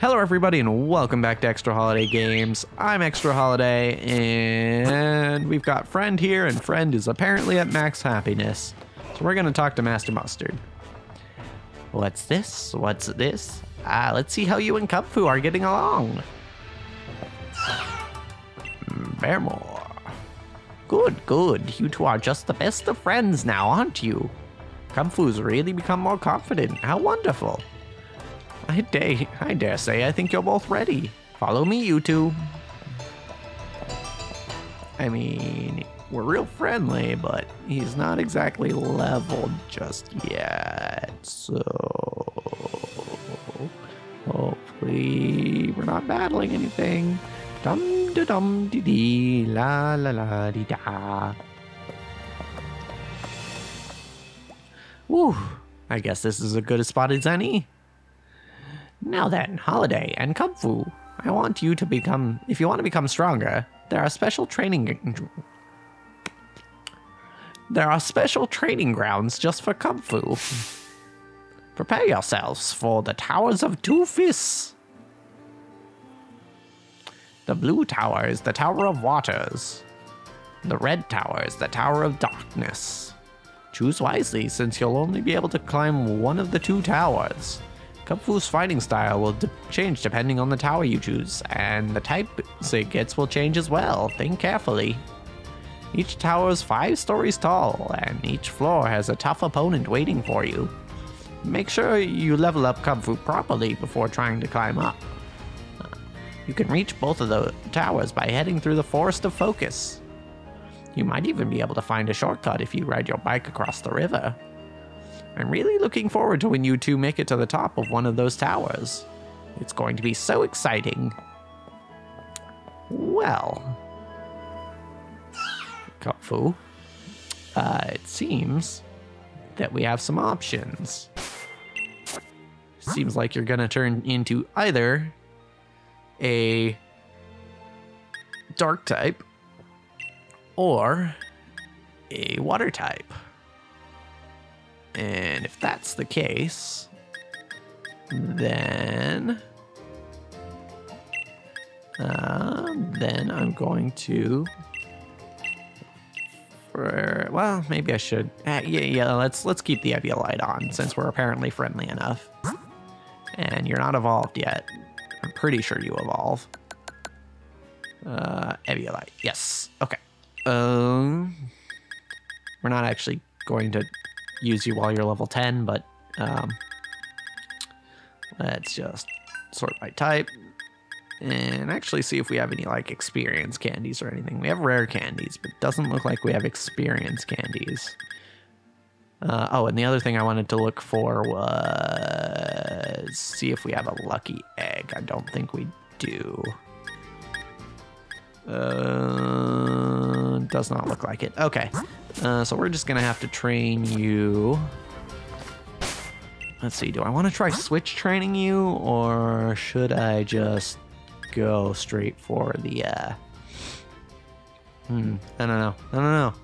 Hello, everybody, and welcome back to Extra Holiday Games. I'm Extra Holiday, and we've got Friend here, and Friend is apparently at max happiness. So we're gonna talk to Master Mustard. What's this? What's this? Ah, let's see how you and Kung Fu are getting along. Baremore. Good, good. You two are just the best of friends now, aren't you? Kung Fu's really become more confident. How wonderful. I dare, I dare say I think you're both ready. Follow me, you two. I mean, we're real friendly, but he's not exactly leveled just yet. So, hopefully, we're not battling anything. Dum da dum dee dee la la la dee da. Woo! I guess this is as good a spot as any. Now then, Holiday and Kubfu, I want you to become. If you want to become stronger, there are special training. There are special training grounds just for Kubfu. Prepare yourselves for the Towers of Two Fists. The blue tower is the Tower of Waters. The red tower is the Tower of Darkness. Choose wisely, since you'll only be able to climb one of the two towers. Kubfu's fighting style will de- change depending on the tower you choose, and the type it gets will change as well. Think carefully. Each tower is five stories tall, and each floor has a tough opponent waiting for you. Make sure you level up Kung Fu properly before trying to climb up. You can reach both of the towers by heading through the Forest of Focus. You might even be able to find a shortcut if you ride your bike across the river. I'm really looking forward to when you two make it to the top of one of those towers. It's going to be so exciting. Well, Kung uh, it seems that we have some options. Seems like you're gonna turn into either a dark type or a water type. And if that's the case, then uh, then I'm going to for well maybe I should uh, yeah yeah let's let's keep the Eviolite on since we're apparently friendly enough. And you're not evolved yet. I'm pretty sure you evolve. Uh Eviolite yes. Okay. Um we're not actually going to use you while you're level 10, but um, let's just sort by type and actually see if we have any like experience candies or anything. We have rare candies, but doesn't look like we have experience candies. Uh, oh, and the other thing I wanted to look for was see if we have a lucky egg. I don't think we do. Uh, does not look like it. Okay. Uh, so we're just gonna have to train you. Let's see, do I want to try switch training you, or should I just go straight for the, uh... Hmm, I don't know. I don't know.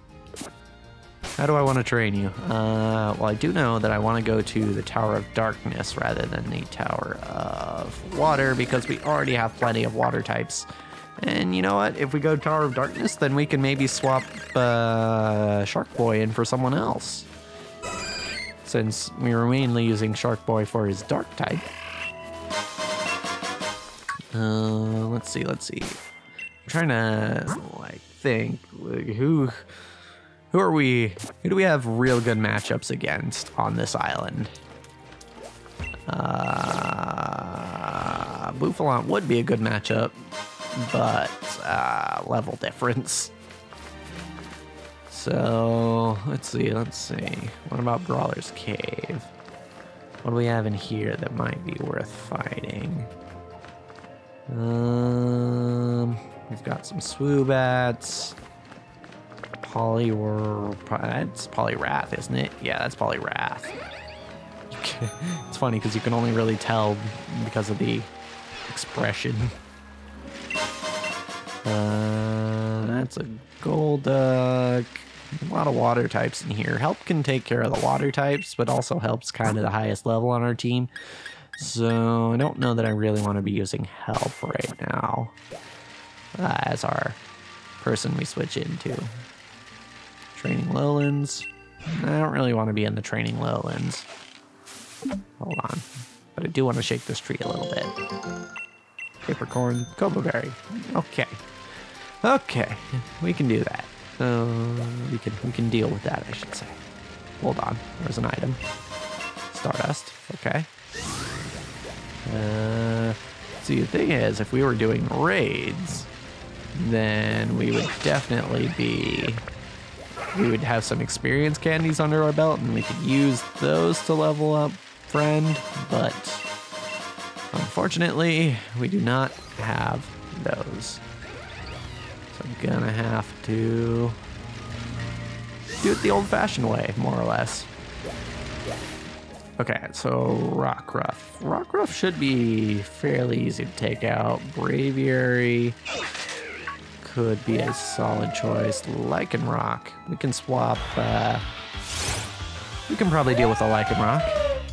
How do I want to train you? Uh, well, I do know that I want to go to the Tower of Darkness rather than the Tower of Water because we already have plenty of water types and you know what? If we go Tower of Darkness, then we can maybe swap uh, Shark Boy in for someone else. Since we were mainly using Shark Boy for his Dark type. Uh, let's see, let's see. I'm trying to like think like, who who are we who do we have real good matchups against on this island? Uh would be a good matchup but uh, level difference. So let's see, let's see. What about Brawler's Cave? What do we have in here that might be worth fighting? Um, we've got some Swoobats. Poly that's Poliwrath, isn't it? Yeah, that's Poliwrath. it's funny because you can only really tell because of the expression. Uh, that's a Golduck. A lot of water types in here. Help can take care of the water types, but also helps kind of the highest level on our team. So I don't know that I really want to be using help right now uh, as our person we switch into. Training lowlands. I don't really want to be in the training lowlands. Hold on. But I do want to shake this tree a little bit. Papercorn, Koba berry. Okay. Okay. We can do that. Uh, we can we can deal with that, I should say. Hold on. There's an item. Stardust. Okay. Uh, see, the thing is, if we were doing raids, then we would definitely be. We would have some experience candies under our belt, and we could use those to level up friend, but unfortunately, we do not have those. I'm gonna have to do it the old fashioned way, more or less. Okay, so Rockruff. Rockruff should be fairly easy to take out. Braviary could be a solid choice. Lycanroc. We can swap. Uh, we can probably deal with a Lycanroc.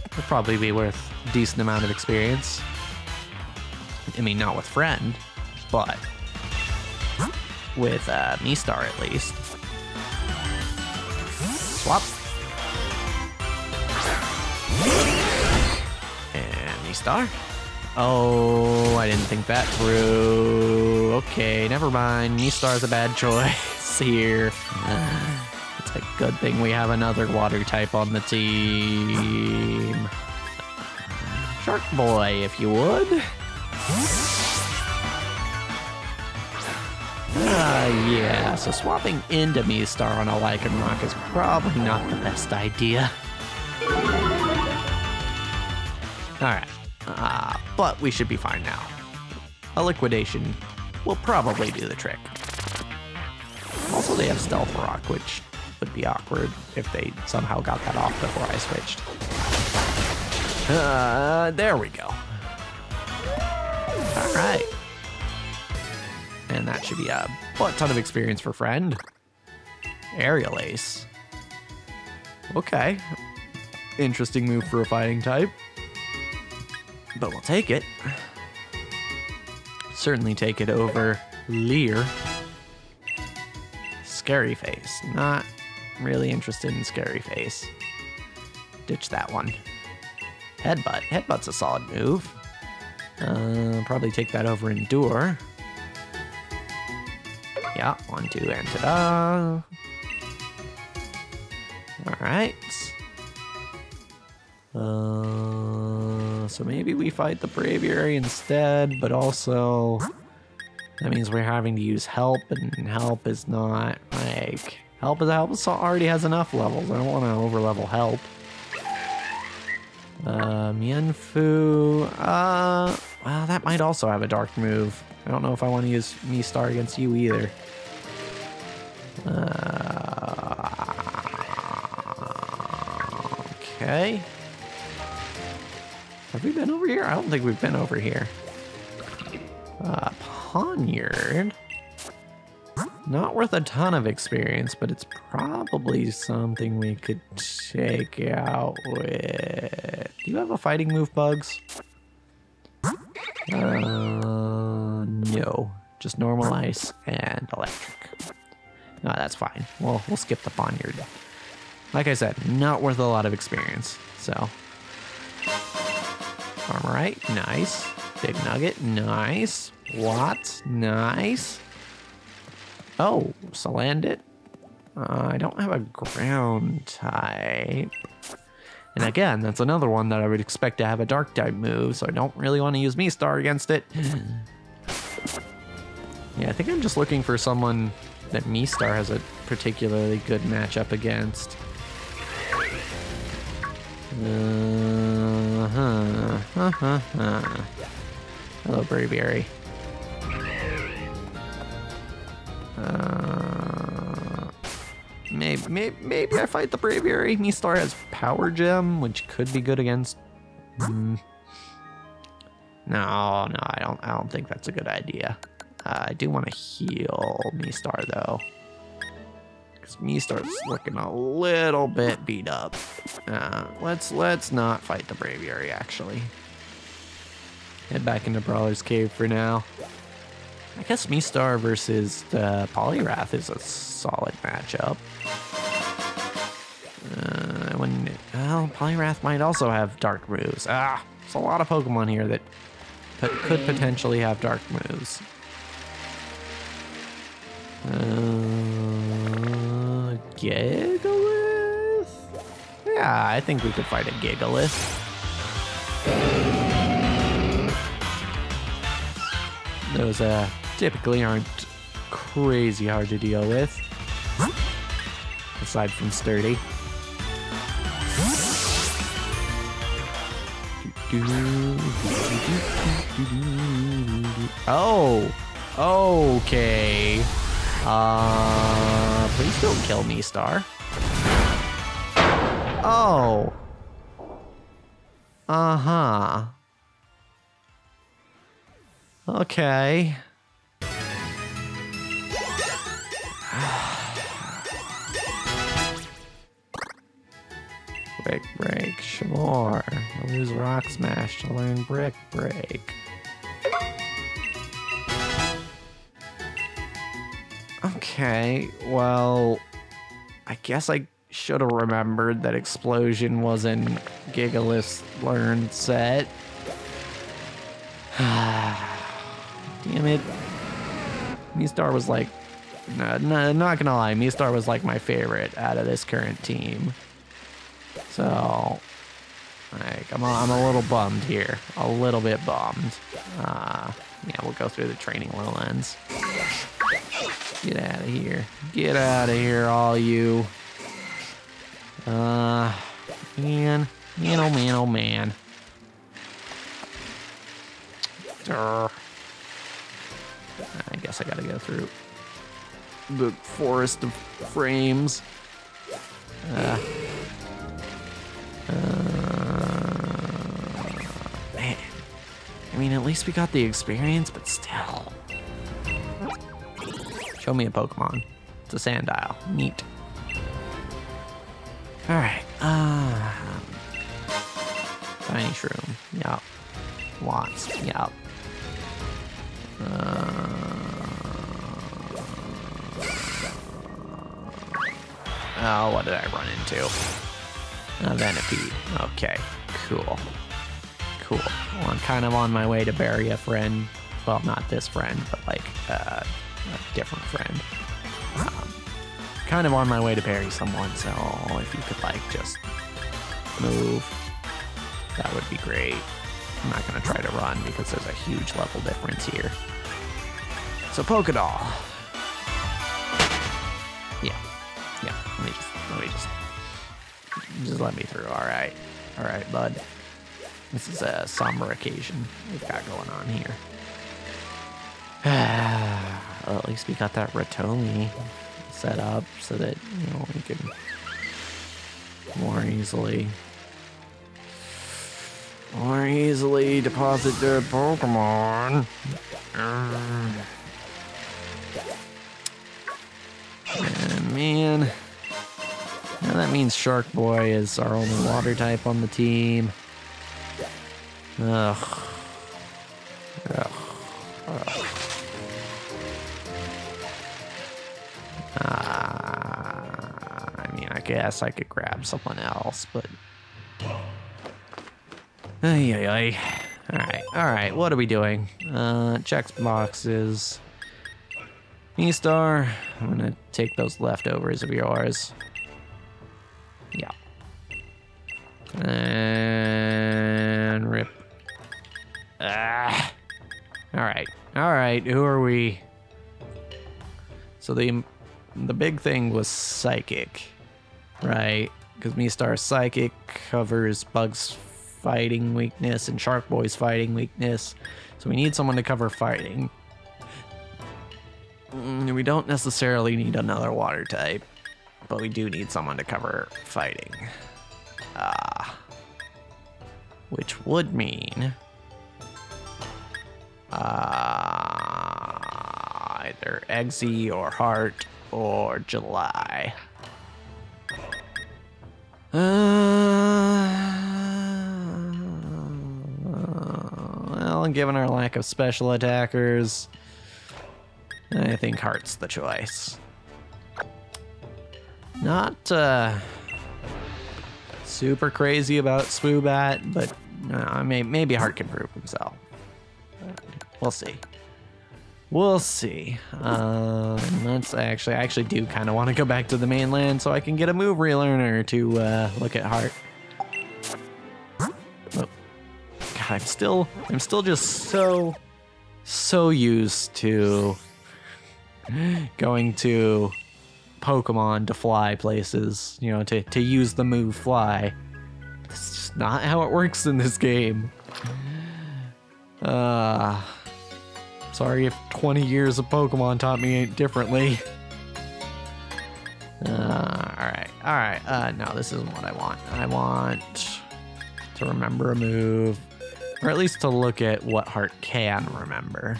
It'll probably be worth a decent amount of experience. I mean, not with Friend, but with uh, Mistar at least. Swap. And Mistar. Oh, I didn't think that through. Okay, never mind. Mistar's a bad choice here. It's a good thing we have another water type on the team. Shark Boy, if you would. Ah, yeah, so swapping into Mistar on a Lycanroc is probably not the best idea. Alright, uh, but we should be fine now. A liquidation will probably do the trick. Also, they have Stealth Rock, which would be awkward if they somehow got that off before I switched. Uh, there we go. All right. And that should be a butt ton of experience for friend. Aerial Ace. Okay. Interesting move for a fighting type. But we'll take it. Certainly take it over Leer. Scary Face. Not really interested in Scary Face. Ditch that one. Headbutt. Headbutt's a solid move. Uh, probably take that over Endure. Yeah, one, two, and ta-da. Alright. Uh, so maybe we fight the Braviary instead, but also that means we're having to use help, and help is not like help is help already has enough levels. I don't want to overlevel help. Uh, Mienfoo. Uh, well, that might also have a dark move. I don't know if I want to use Mistar against you either. Uh, okay. Have we been over here? I don't think we've been over here. Uh, Pawniard. Not worth a ton of experience, but it's probably something we could take out with. Do you have a fighting move, Bugs? Uh, no. Just normal ice and electric. No, that's fine. We'll, we'll skip the Pawniard. Like I said, not worth a lot of experience, so. Armorite, nice. Big Nugget, nice. Watts, nice. Oh, Salandit. Uh, I don't have a ground type. And again, that's another one that I would expect to have a dark type move, so I don't really want to use Mistar against it. Yeah, I think I'm just looking for someone that Mistar has a particularly good matchup against. Uh huh. Uh huh. huh. Hello, Braviary. Uh, maybe, maybe, maybe I fight the Braviary. Mistar has Power Gem, which could be good against. Mm. No, no, I don't. I don't think that's a good idea. Uh, I do want to heal Mistar though, because Mistar's looking a little bit beat up. Uh, let's let's not fight the Braviary actually. head back into Brawler's Cave for now. I guess Mistar versus uh, Poliwrath is a solid matchup. Uh, when well, Poliwrath might also have dark moves. Ah, there's a lot of Pokemon here that could potentially have dark moves. Uh, Gigalith? Yeah, I think we could fight a Gigalith. Those uh, typically aren't crazy hard to deal with, aside from sturdy. Oh, okay. Uh, please don't kill me, Star. Oh. Uh huh. Okay. Brick break, sure. I'll use rock smash to learn brick break. Okay, well, I guess I should have remembered that explosion was in Gigalith's learn set. Damn it. Mistar was like, no, no, not gonna lie, Mistar was like my favorite out of this current team. So, like, I'm a, I'm a little bummed here. A little bit bummed. Uh, yeah, we'll go through the training little lens. Get out of here. Get out of here, all you. Uh, man. Man, oh man, oh man. Durr. I guess I gotta go through the forest of frames. Uh, uh, man. I mean, at least we got the experience, but still. Show me a Pokemon. It's a Sandile. Neat. Alright. Um, tiny Shroom. Yup. Watts. Yup. Uh, oh, what did I run into? A Venipede. Okay, cool. Cool. Well, I'm kind of on my way to bury a friend. Well, not this friend, but like uh, a different friend. Um, kind of on my way to bury someone, so if you could like just move, that would be great. I'm not gonna try to run because there's a huge level difference here. So Pokedoll. Yeah. Yeah. Let me just let me just just let me through. Alright. Alright, bud. This is a somber occasion we've got going on here. well, at least we got that Rotomi set up so that, you know, we can more easily more easily deposit their Pokemon. Uh, man. Now that means Shark Boy is our only water type on the team. Ugh. Ugh. Guess I could grab someone else, but. Ay, ay, ay. Alright, alright, what are we doing? Uh, checks boxes. E-Star, I'm gonna take those leftovers of yours. Yeah. And rip. Ah. Alright, alright, who are we? So the the big thing was psychic, right? Because Mistar Psychic covers Bug's fighting weakness and Shark Boy's fighting weakness. So we need someone to cover fighting. Mm, We don't necessarily need another water type, but we do need someone to cover fighting. Ah. which would mean. Uh, either Eggsy or Heart or July. Given our lack of special attackers, I think Heart's the choice. Not uh, super crazy about Swoobat, but uh, may, maybe Heart can prove himself. We'll see. We'll see. Um, let's actually, I actually do kind of want to go back to the mainland so I can get a move relearner to uh, look at Heart. I'm still, I'm still just so, so used to going to Pokemon to fly places, you know, to, to use the move fly. That's just not how it works in this game. Uh, sorry if 20 years of Pokemon taught me differently. Uh, alright, alright. Uh, no, this isn't what I want. I want to remember a move, or at least to look at what Heart can remember.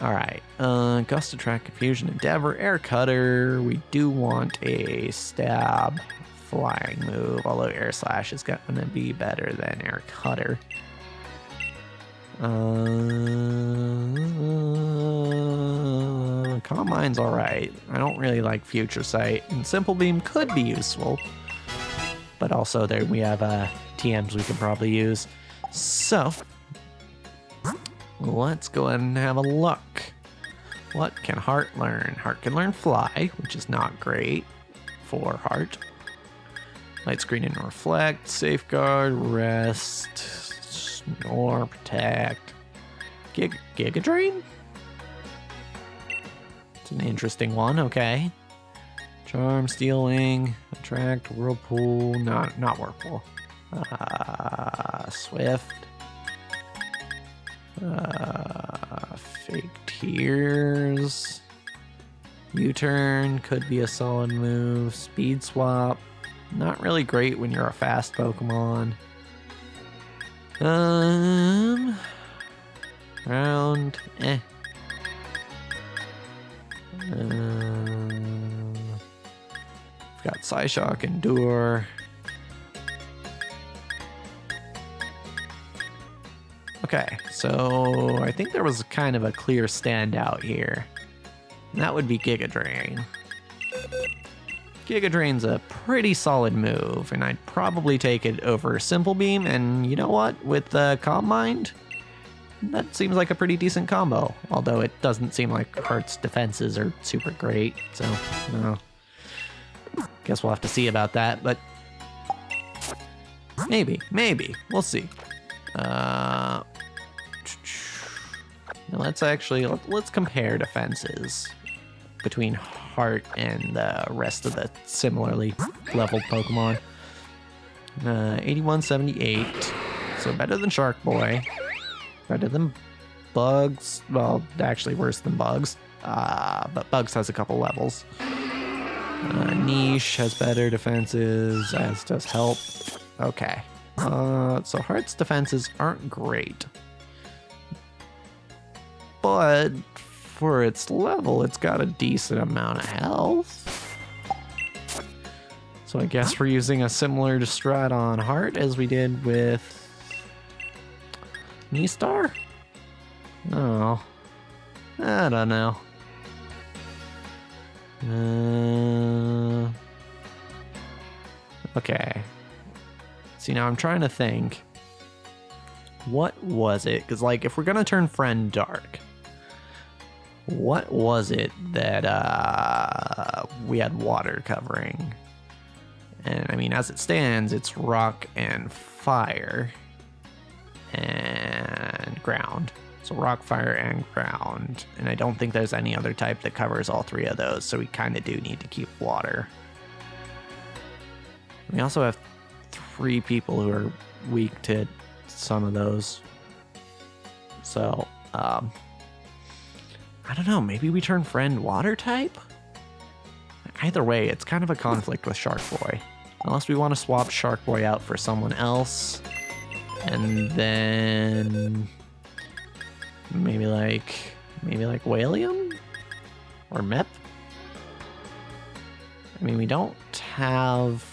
All right, uh, Gust Attract, Confusion, Endeavor, Air Cutter. We do want a stab flying move, although Air Slash is going to be better than Air Cutter. Uh, Calm Mind's all right. I don't really like Future Sight, and Simple Beam could be useful, but also there we have uh, TMs we can probably use. So let's go ahead and have a look. What can Heart learn? Heart can learn Fly, which is not great for Heart. Light Screen and Reflect, Safeguard, Rest, Snore, Protect, Gig Giga Drain? It's an interesting one, okay. Charm, Steel Wing, Attract, Whirlpool, not, not Whirlpool. Uh, Swift. Uh, fake tears. U-turn could be a solid move. Speed swap. Not really great when you're a fast Pokemon. Um, round, eh. Um, got Psyshock, Endure. Okay, so I think there was kind of a clear standout here. And that would be Giga Drain. Giga Drain's a pretty solid move, and I'd probably take it over Simple Beam, and you know what? With the Calm Mind, that seems like a pretty decent combo. Although it doesn't seem like Heart's defenses are super great, so, no. Guess we'll have to see about that, but maybe, maybe. We'll see. Uh, let's actually let, us compare defenses between Heart and the rest of the similarly leveled Pokemon. Uh, 8178, so better than Shark Boy, better than Bugs. Well, actually worse than Bugs. Uh, but Bugs has a couple levels. Uh, niche has better defenses, as does Help. Okay. Uh, so Heart's defenses aren't great. But for its level, it's got a decent amount of health. So I guess we're using a similar strat on Heart as we did with Star. Oh, I don't know. Uh, okay. See, now I'm trying to think. What was it? Because, like, if we're going to turn Friend Dark, what was it that uh, we had water covering? And I mean, as it stands, it's rock and fire and ground. Rock, fire, and ground. And I don't think there's any other type that covers all three of those. So we kind of do need to keep water. We also have three people who are weak to some of those. So, um, I don't know. Maybe we turn friend water type? Either way, it's kind of a conflict with Shark Boy. Unless we want to swap Shark Boy out for someone else. And then maybe like maybe like Whalium? Or Mep? I mean we don't have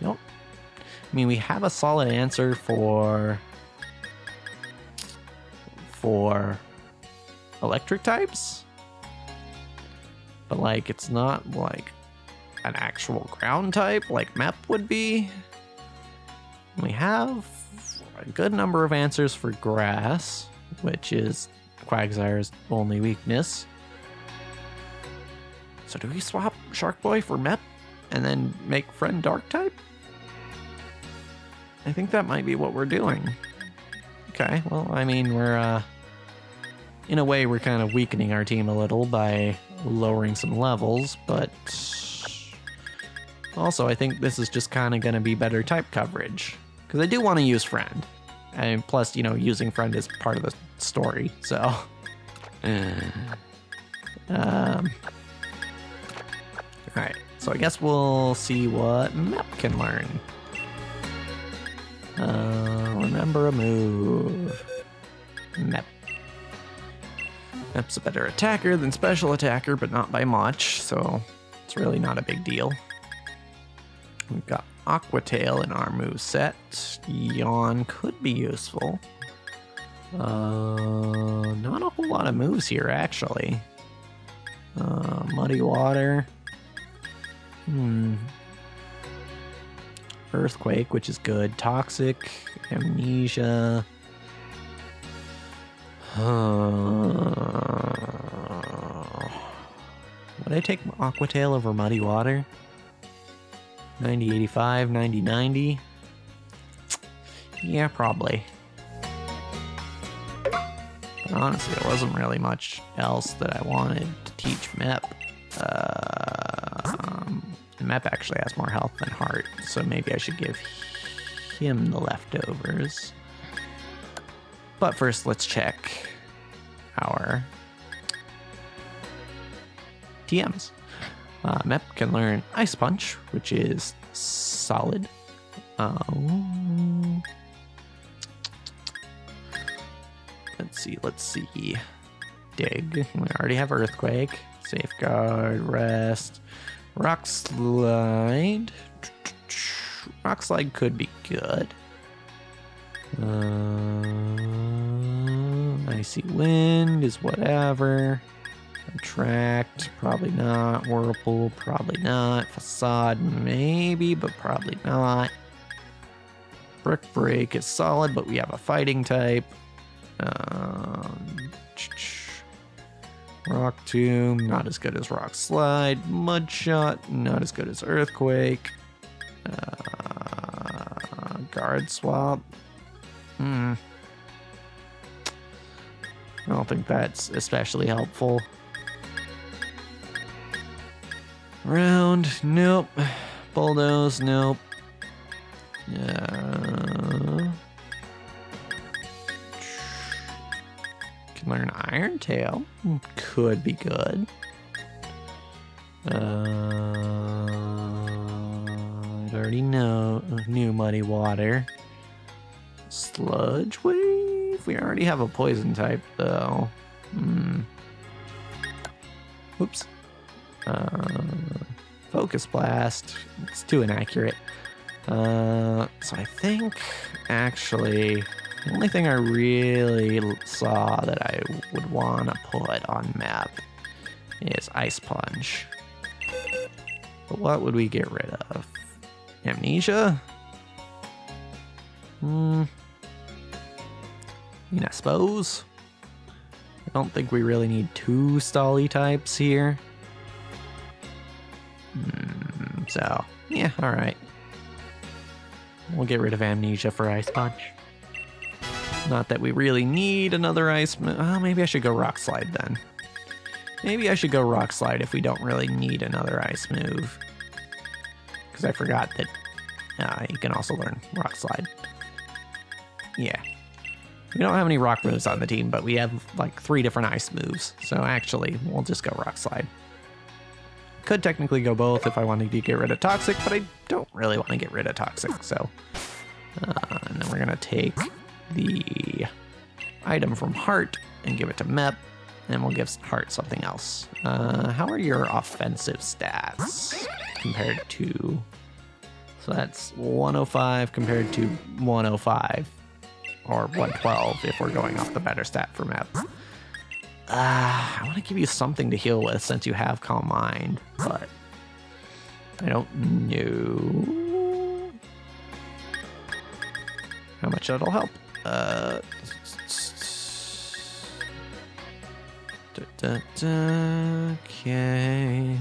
we I mean we have a solid answer for for electric types. But like it's not like an actual ground type like Mep would be. We have a good number of answers for grass, which is Quagsire's only weakness. So do we swap Shark Boy for Mep and then make friend Dark type? I think that might be what we're doing. Okay, well, I mean, we're, uh, in a way, we're kind of weakening our team a little by lowering some levels, but also, I think this is just kind of going to be better type coverage. Because I do want to use friend. And plus, you know, using friend is part of the story, so. um. Alright, so I guess we'll see what Mep can learn. Uh, remember a move. Mep. Mep's a better attacker than special attacker, but not by much, so it's really not a big deal. We've got Aqua Tail in our move set. Yawn could be useful. Uh, not a whole lot of moves here, actually. Uh, Muddy Water. Hmm. Earthquake, which is good. Toxic, Amnesia. Uh, would I take Aqua Tail over Muddy Water? 90, 85, 90, 90. Yeah, probably. But honestly, there wasn't really much else that I wanted to teach Mep. Uh, um, Mep actually has more health than Heart, so maybe I should give him the leftovers. But first, let's check our TMs. Uh, Mep can learn Ice Punch, which is solid. Um, let's see, let's see. Dig. We already have Earthquake. Safeguard, Rest. Rock Slide. Rock Slide could be good. Uh, Icy Wind is whatever. Attract, probably not. Whirlpool, probably not. Facade, maybe, but probably not. Brick Break is solid, but we have a fighting type. Um, rock Tomb, not as good as Rock Slide. Mud Shot, not as good as Earthquake. Uh, guard Swap. Hmm. I don't think that's especially helpful. Round, nope. Bulldoze, nope. Uh, can learn Iron Tail. Could be good. Uh, I already know new Muddy Water. Sludge Wave. We already have a poison type though. Hmm. Oops. Uh, focus blast. It's too inaccurate. Uh, so I think actually the only thing I really saw that I would want to put on Mep is Ice Punch. But what would we get rid of? Amnesia? Hmm. I mean, I suppose. I don't think we really need two Stally types here. So, yeah, alright. We'll get rid of Amnesia for Ice Punch. Not that we really need another Ice... Oh, maybe I should go Rock Slide then. Maybe I should go Rock Slide if we don't really need another Ice move. Because I forgot that uh, you can also learn Rock Slide. Yeah. We don't have any rock moves on the team, but we have like three different ice moves. So actually, we'll just go Rock Slide. Could technically go both if I wanted to get rid of Toxic, but I don't really want to get rid of Toxic, so... Uh, and then we're going to take the item from Heart and give it to Mep, and we'll give Heart something else. Uh, how are your offensive stats compared to... So that's 105 compared to 105. or 112 if we're going off the better stat for Mep. Uh, I want to give you something to heal with since you have Calm Mind, but I don't know how much that'll help. Uh, okay.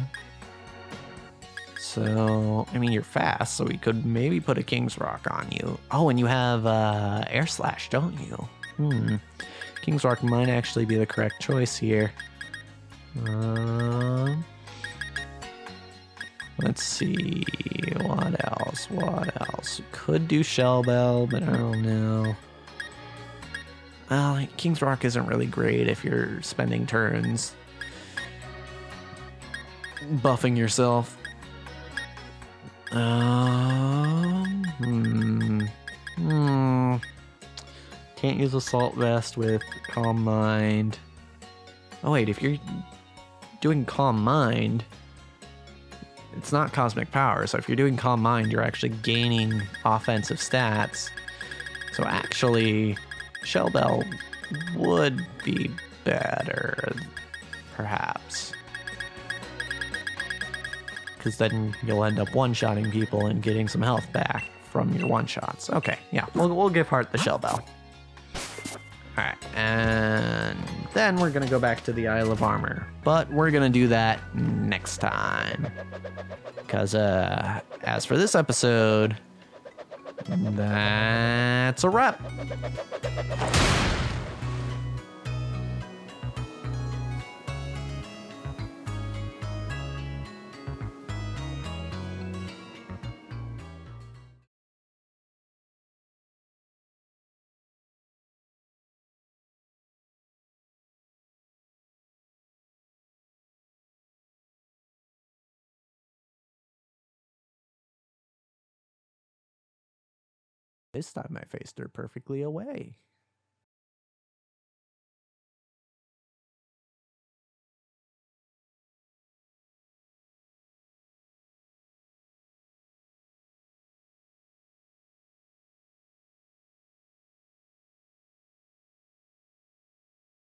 So, I mean, you're fast, so we could maybe put a King's Rock on you. Oh, and you have uh, Air Slash, don't you? Hmm. King's Rock might actually be the correct choice here. Um, let's see. What else? What else? Could do Shell Bell, but I don't know. Well, King's Rock isn't really great if you're spending turns buffing yourself. Um, hmm. Hmm. Can't use Assault Vest with Calm Mind. Oh, wait, if you're doing Calm Mind, it's not Cosmic Power. So if you're doing Calm Mind, you're actually gaining offensive stats. So actually, Shell Bell would be better, perhaps because then you'll end up one-shotting people and getting some health back from your one-shots. Okay, yeah, we'll, we'll give Heart the Shell Bell. All right, and then we're gonna go back to the Isle of Armor, but we're gonna do that next time. Because uh, as for this episode, that's a wrap. This time I faced her perfectly away.